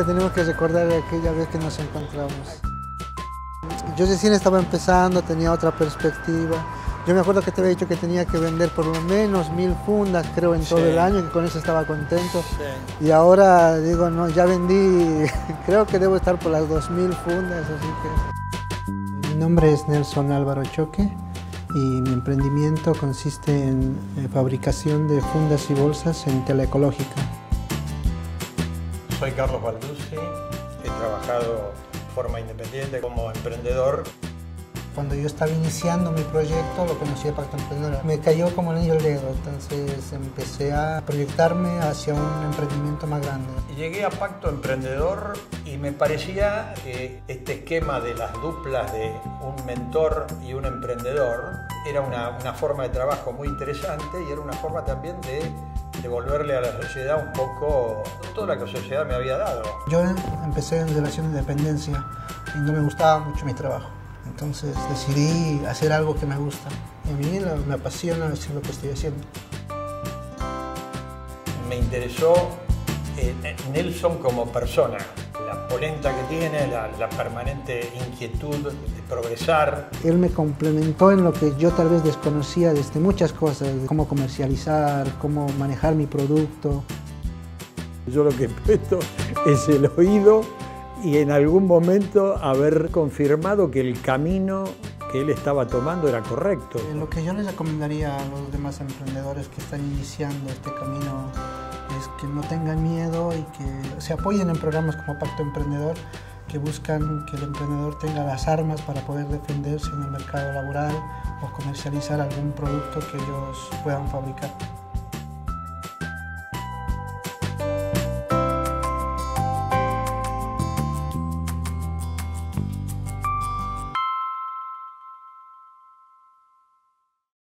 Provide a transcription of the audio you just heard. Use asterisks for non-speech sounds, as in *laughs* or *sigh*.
que tenemos que recordar aquella vez que nos encontramos. Yo recién estaba empezando, tenía otra perspectiva. Yo me acuerdo que te había dicho que tenía que vender por lo menos mil fundas, creo, en todo el año, que con eso estaba contento. Y ahora digo, no, ya vendí, *laughs* creo que debo estar por las dos mil fundas, así que... Mi nombre es Nelson Álvaro Choque y mi emprendimiento consiste en eh, fabricación de fundas y bolsas en tela ecológica. Soy Carlos Balduzzi, he trabajado de forma independiente como emprendedor cuando yo estaba iniciando mi proyecto, lo conocí de Pacto Emprendedor. Me cayó como el anillo al dedo, entonces empecé a proyectarme hacia un emprendimiento más grande. Llegué a Pacto Emprendedor y me parecía que este esquema de las duplas de un mentor y un emprendedor era una, una forma de trabajo muy interesante y era una forma también de devolverle a la sociedad un poco todo lo que la sociedad me había dado. Yo empecé en relación de dependencia y no me gustaba mucho mi trabajo. Entonces decidí hacer algo que me gusta. Y a mí me apasiona hacer lo que estoy haciendo. Me interesó eh, Nelson como persona, la polenta que tiene, la, permanente inquietud de progresar. Él me complementó en lo que yo tal vez desconocía desde muchas cosas, cómo comercializar, cómo manejar mi producto. Yo lo que presto es el oído y en algún momento haber confirmado que el camino que él estaba tomando era correcto. Lo que yo les recomendaría a los demás emprendedores que están iniciando este camino es que no tengan miedo y que se apoyen en programas como Pacto Emprendedor, que buscan que el emprendedor tenga las armas para poder defenderse en el mercado laboral o comercializar algún producto que ellos puedan fabricar.